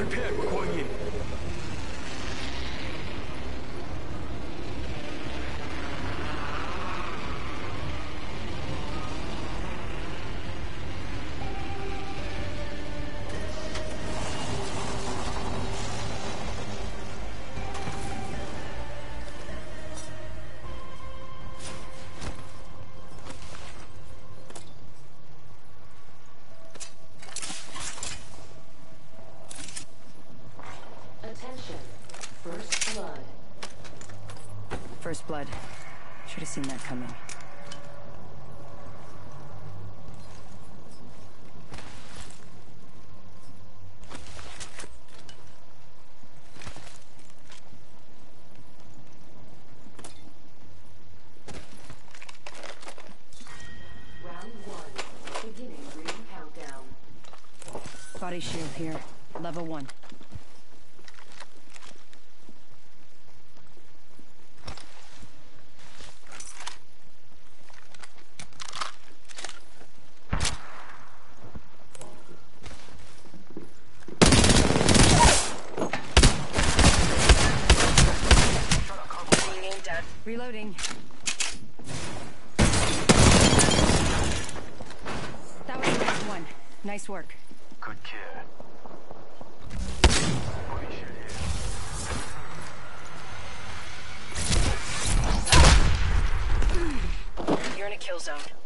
prepared. We're going in. Blood. Should have seen that coming. Round one. Beginning ring countdown. Body shield here. Level one. Being aimed at. Reloading. That was the last one. Nice work. Good kill. Body shield here. You're in a kill zone.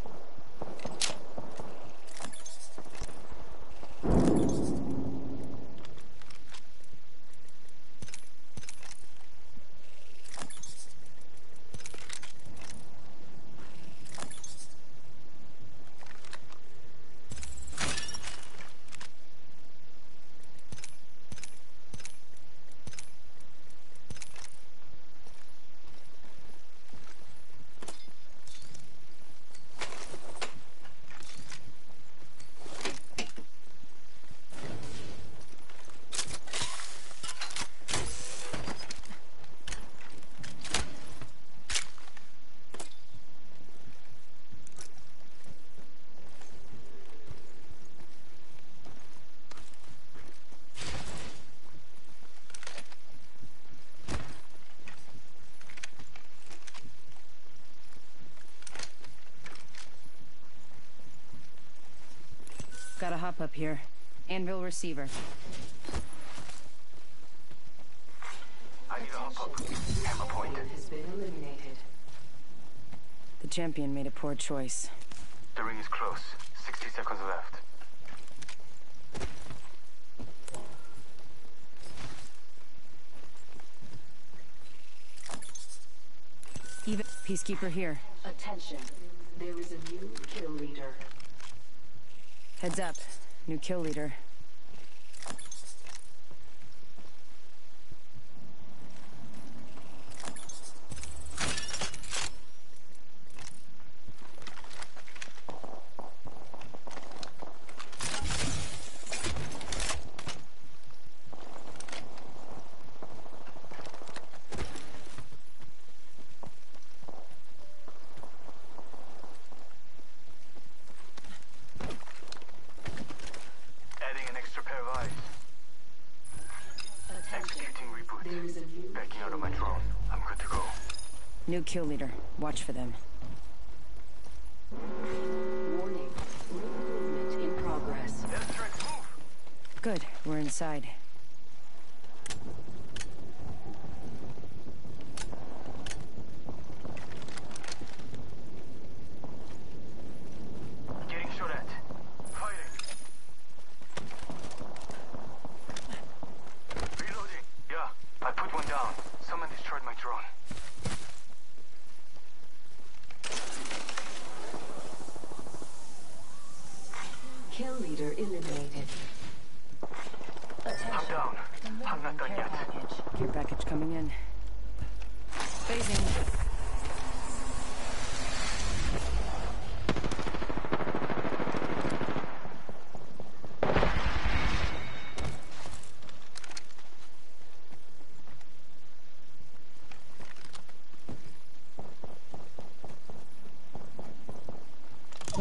Hop up here. Anvil receiver. I need a hop up. Hammer point. Has been eliminated. The champion made a poor choice. The ring is close. 60 seconds left. Even peacekeeper here. Attention. There is a new kill leader. Heads up. New kill leader. Adding an extra pair of eyes. Attention. Executing reboot. There is a new Backing out of my drone. I'm good to go. New kill leader. Watch for them. warning. Movement in progress. Good. We're inside.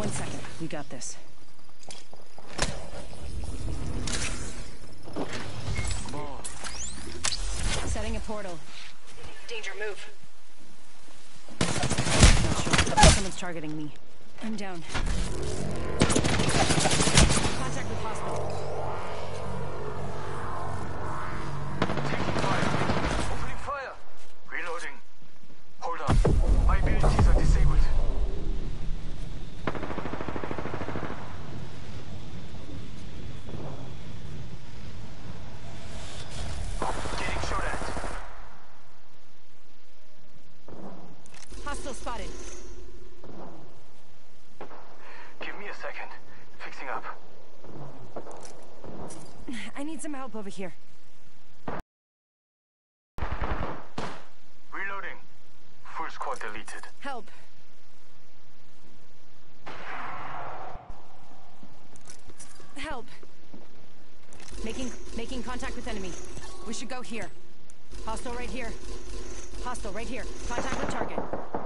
One second. We got this. Setting a portal. Danger, move. Sure. Someone's targeting me. I'm down. Contact with hospital. I need some help over here. Reloading. Full squad deleted. Help. Help. Making making contact with enemy. We should go here. Hostile right here. Hostile right here. Contact with target.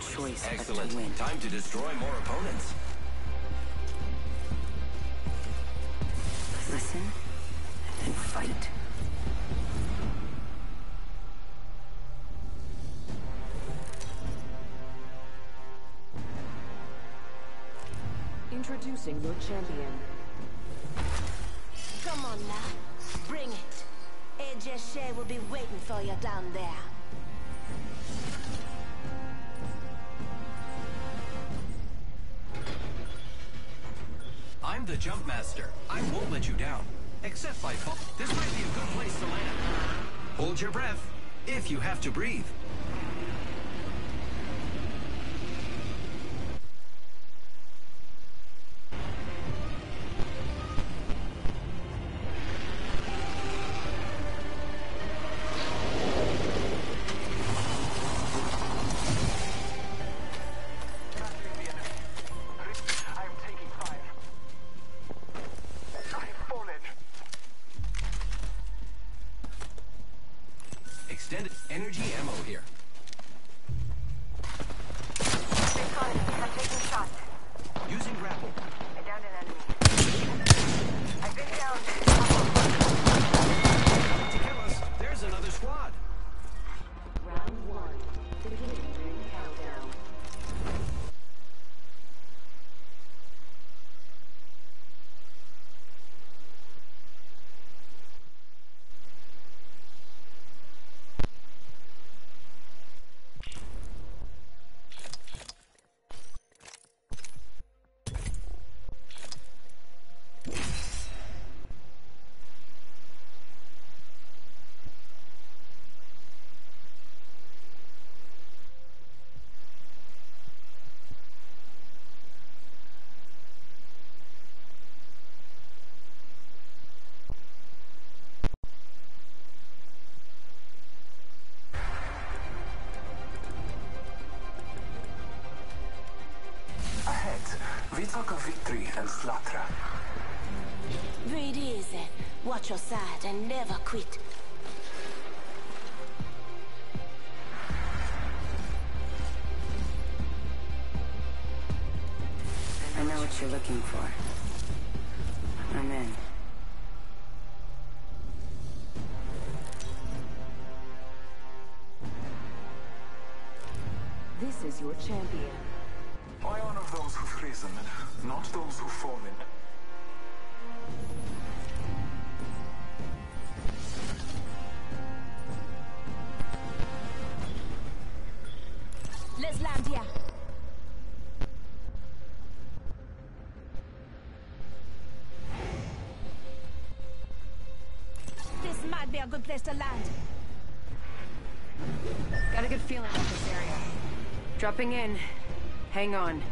We have no choice but Excellent. to win. Time to destroy more opponents. Listen and fight. Introducing your champion. Come on now. Bring it. AJ Shea will be waiting for you down there. The jump master. I won't let you down. Except by fall. This might be a good place to land. Hold your breath. If you have to breathe. you're looking for. I'm in. This is your champion. I honor those who've risen, not those who've fallen. a good place to land. Got a good feeling about this area. Dropping in. Hang on.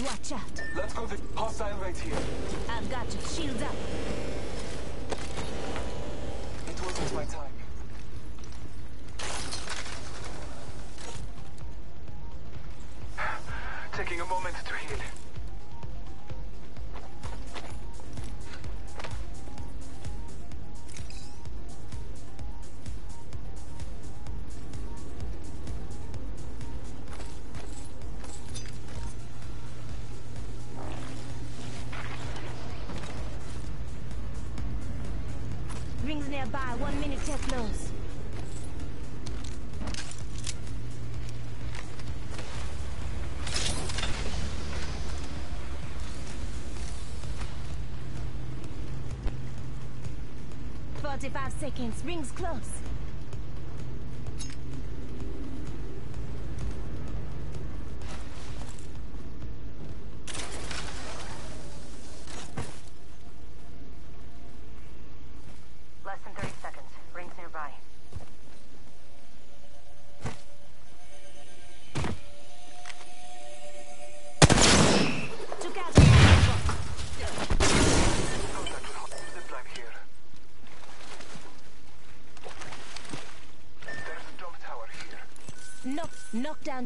Watch out. Let's go to hostile right here. I've got you. Shield up. by. One minute Forty-five seconds, rings close.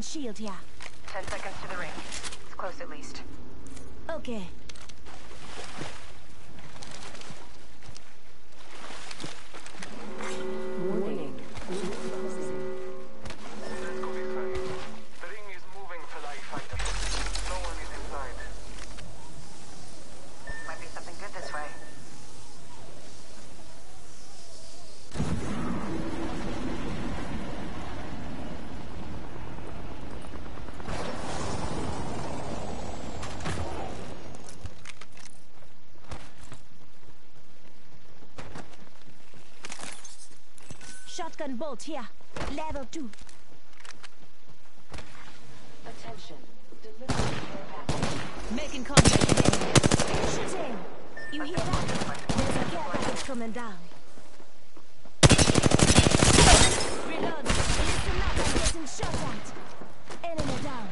shield here. Ten seconds to the ring. It's close at least. Okay. Shotgun bolt here. Level 2. Attention. Making contact. Shooting! You hear that? There's a care package coming down. Reload. Listen up, I'm getting shot at. Enemy down.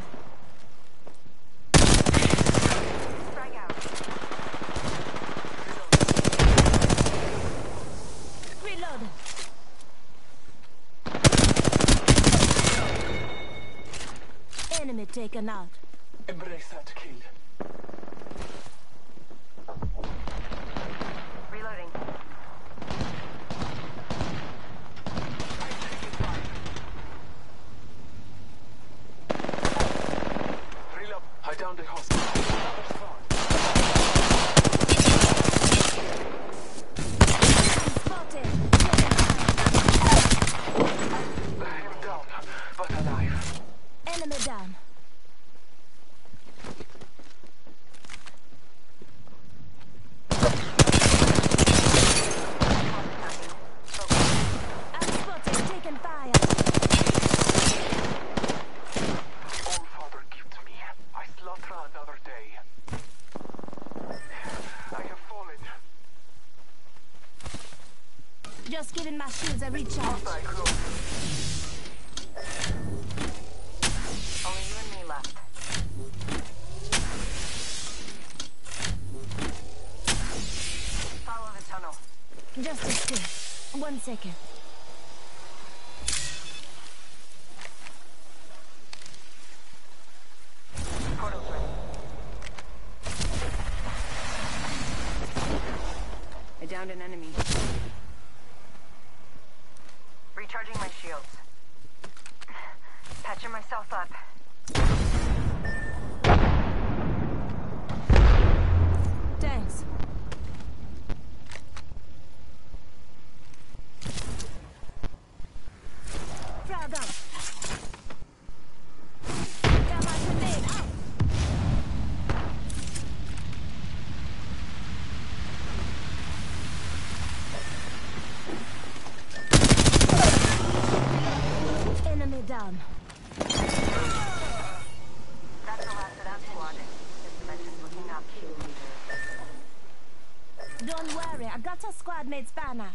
Frag out. Reload. Enemy taken out. Embrace that kill. Reloading. Reload. Hide down the hospital. Spotted. I'm down, but alive. Enemy down. I'm spotted. Taking fire. All Father give to me. I slaughter another day. I have fallen. Just giving my shields a recharge. I close. Only you and me left. Follow the tunnel. Just a sec. One second. Portal's ready. I downed an enemy. Recharging my shields. Patching myself up. Thanks. Frog up. Got my grenade out. Enemy down. That's the last of that squad. This dimension's looking up. Don't worry, I got a squad mate's banner.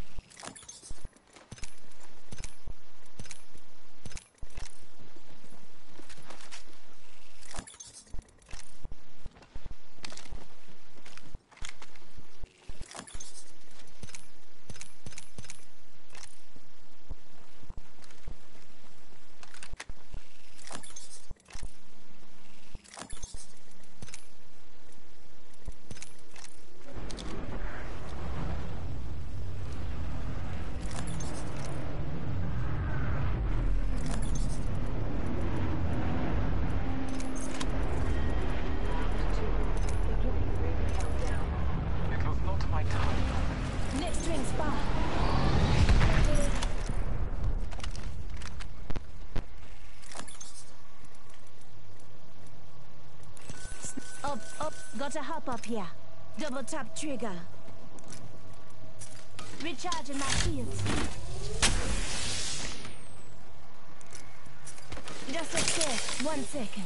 It was not my time. Next ring spot. Up, up, gotta hop up here. Double tap trigger. Recharging my shields. Just sec, one second.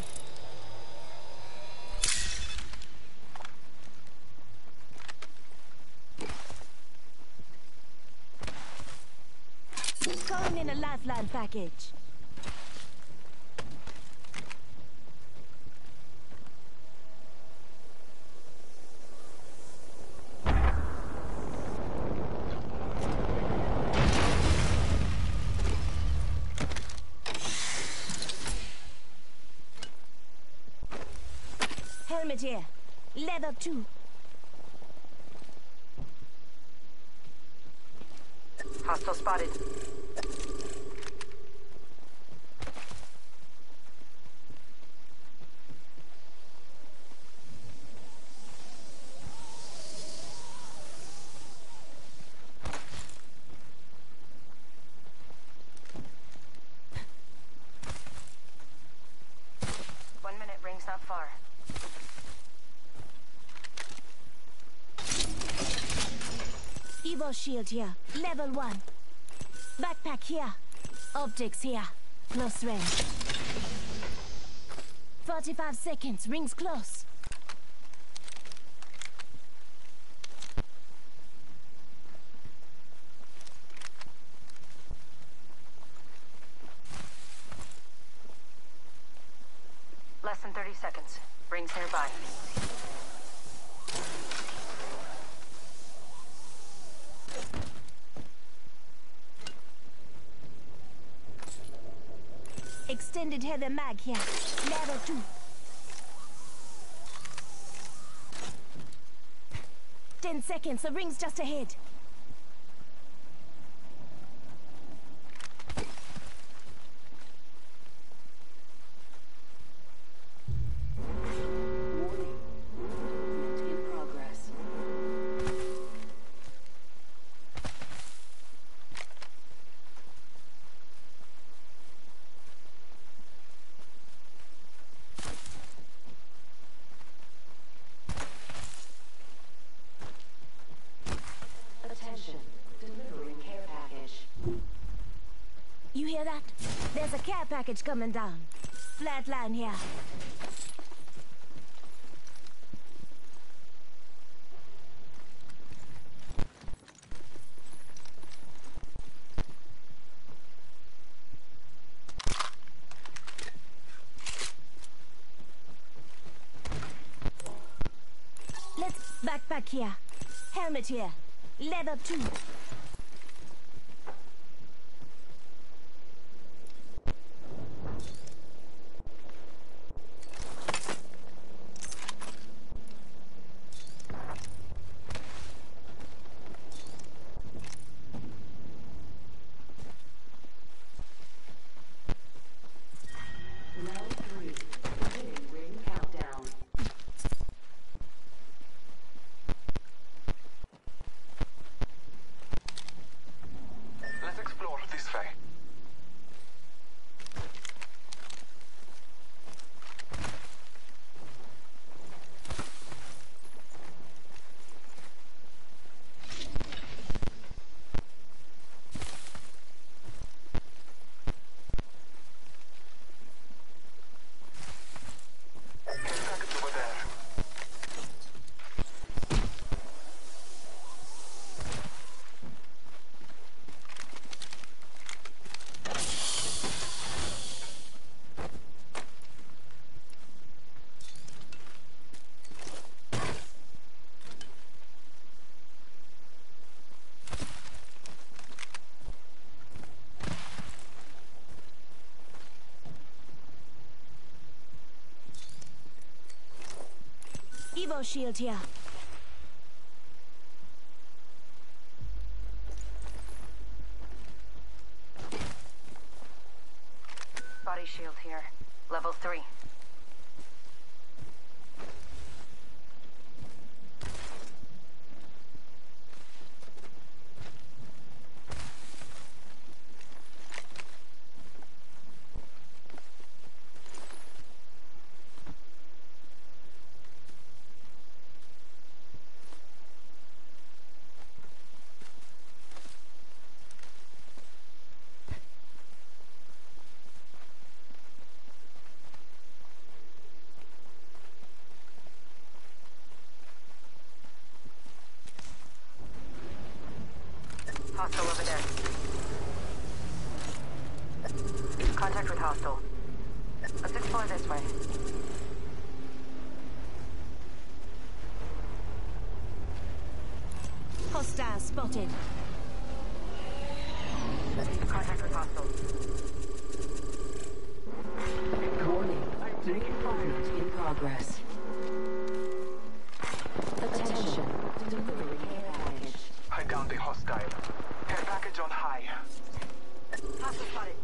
Calling in a lifeline package. Here. Leather two. Hostile spotted. One minute, ring's not far. Evo shield here. Level one. Backpack here. Optics here. Close range. 45 seconds. Rings close. Extended heavy mag here. Level 2. Ten seconds. The ring's just ahead. In progress. Attention. Delivering care package. You hear that? There's a care package coming down. Flatline here. Let's backpack here. Helmet here. Leather too. Shield here. Body shield here. Level 3. Hostile over there. Contact with hostile. Let's explore this way. Hostile spotted. Contact with hostile. Warning. Ring movement in progress. Attention. Delivering care package. I downed the hostile. Care package on high. Hostile spotted.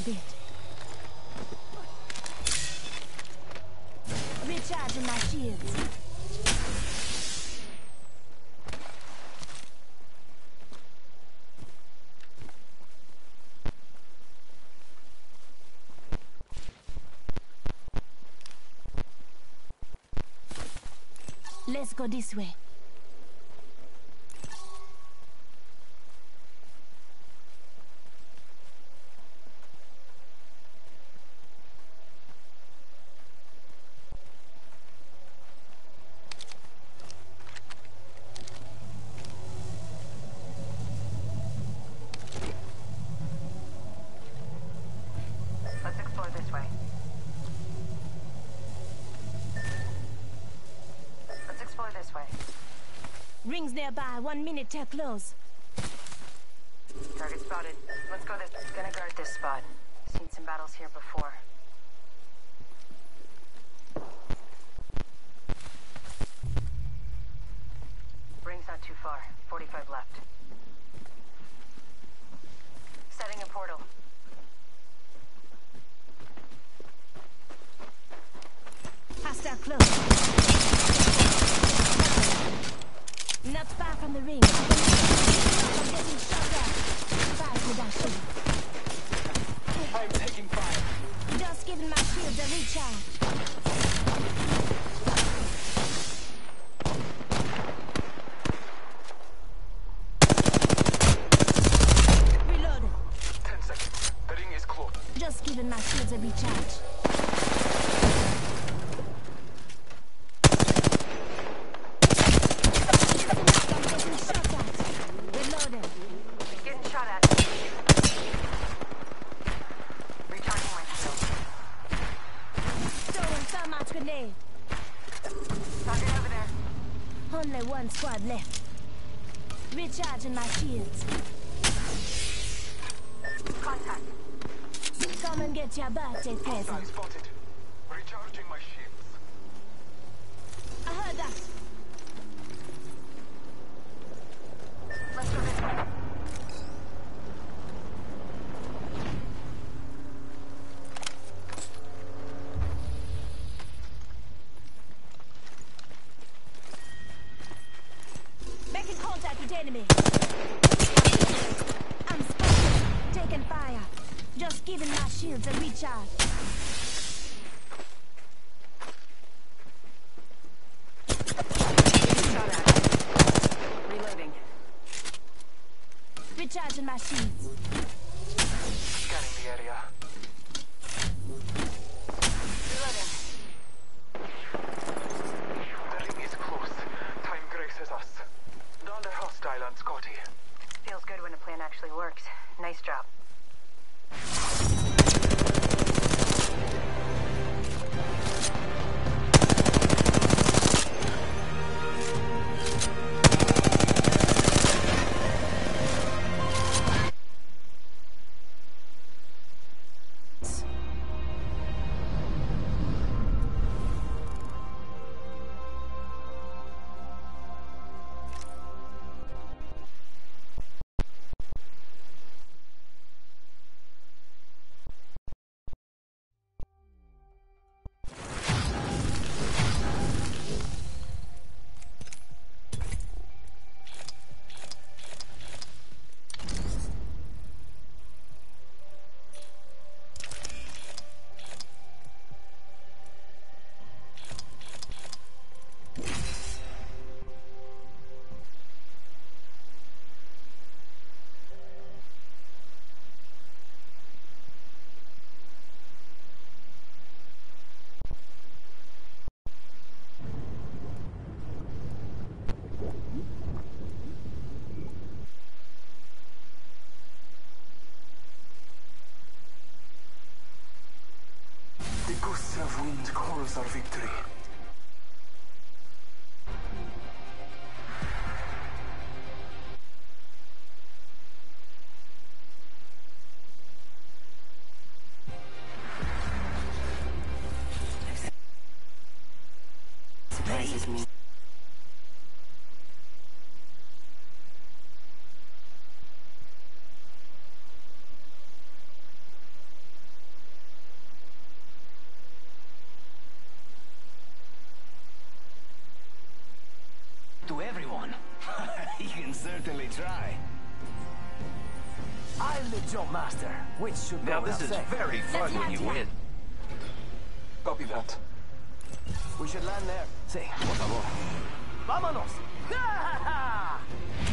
forbid. Recharging my shields. Let's go this way. one minute till close. Target spotted. Let's go this. Gonna guard this spot. Seen some battles here before. Ring's not too far. 45 left. Setting a portal. Hostile close. the ring. enemy. I'm spotted. Taking fire. Just giving my shields a recharge. I'm the jump master, which should Now go this is without saying. very fun when you win. Copy that. We should land there. Sí, por favor. Vámonos.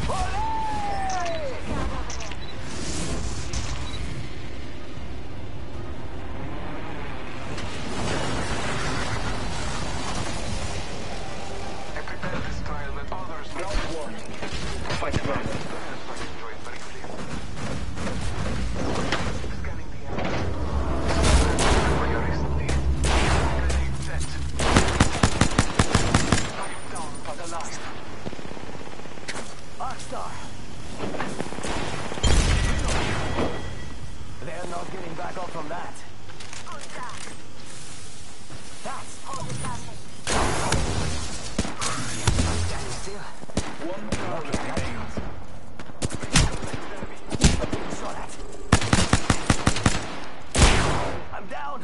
¡Olé! I prepared this trial when others Round one. Fight around. I enjoyed briefly. Scanning the area. Area recently. Grenade set. I'm down for the last. Arc Star. They're not getting back up from that. That's standing still. One target remains. Being shot at. I'm down.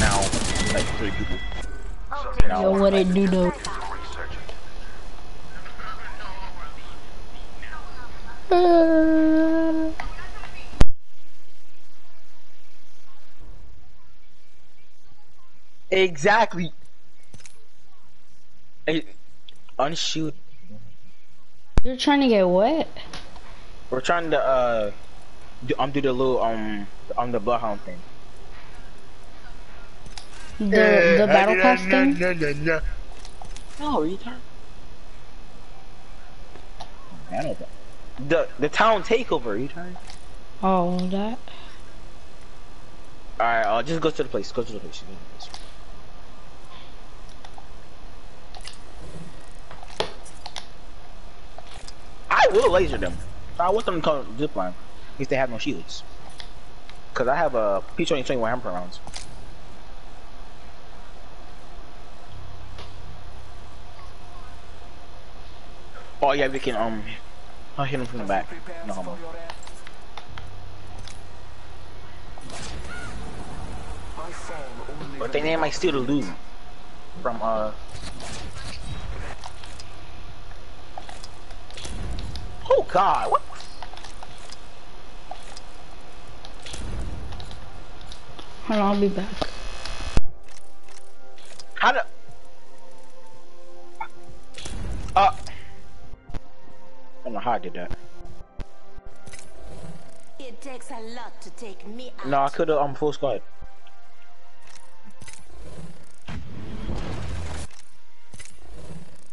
Now, like three people. Yo, what it do though? Exactly. Hey, unshoot. You're trying to get what? We're trying to uh, do, um, do the little um, on the bloodhound thing. The the battle pass thing? No, retard. I know that. The the town takeover, retard. Oh, that. All right, uh, just go to the place. Go to the place. Go to the place. I will laser them. I want them to come zipline if they have no shields. Cause I have a P2021 hamper rounds. Oh yeah, we can um, I'll hit him from the back. No homo. But they name might steal the loot from uh. Oh God! What? Hold on, I'll be back. How do? Uh. I don't know how I did that. It takes a lot to take me out. No, I could have um full squad.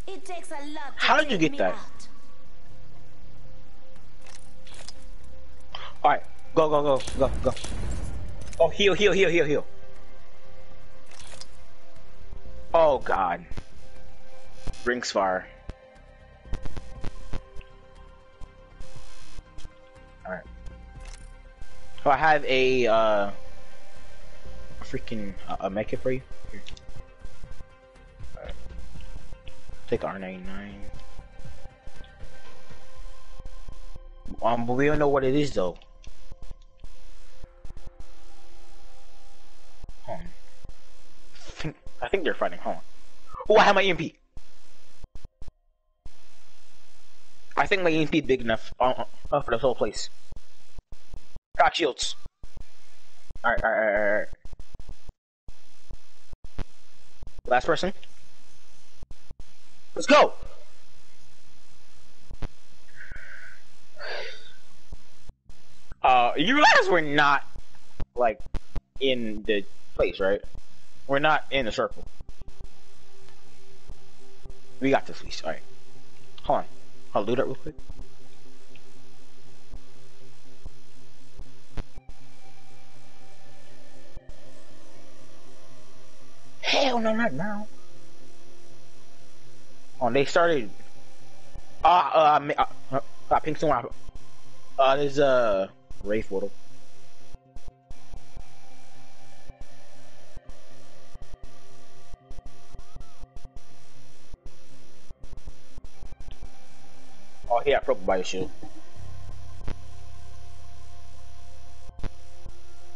It takes a lot to How did you get that? out. All right, go go go go go. Oh, heal heal heal heal heal. Oh God. Rings fire. So I have a uh, freaking uh, a mecha for you. Here. Take R99. Um, but we don't know what it is though. I think, they're fighting. Hold on. Oh, I have my EMP. I think my EMP is big enough uh, uh, for this whole place. Got shields. Alright, alright, alright, alright. Last person. Let's go! Uh, you realize we're not, like, in the place, right? We're not in the circle. We got this, Lisa. Alright. Hold on. I'll do that real quick. Hell no, not now. Oh, they started. Uh, uh, uh, uh, uh, pink someone. Uh, there's uh, Wraith Waddle. Oh, he got broken by the shield.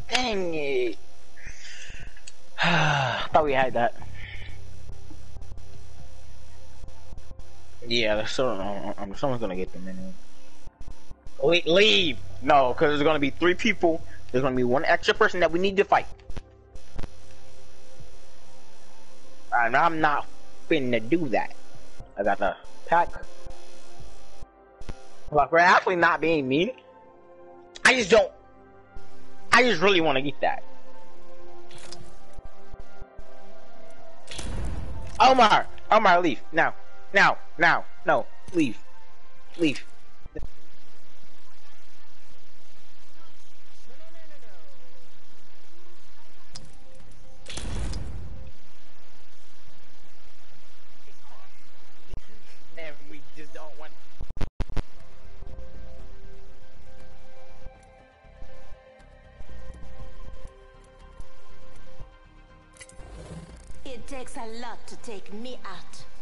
Dang it. I thought we had that. Yeah, there's so, um, someone's gonna get them in. Wait, leave! No, because there's gonna be three people. There's gonna be one extra person that we need to fight. And I'm not finna do that. I got the pack. Like, we're actually not being mean. I just don't. I just really want to get that. Omar! Omar, leave. Now. Now. Now. No. Leave. Leave. A lot to take me out.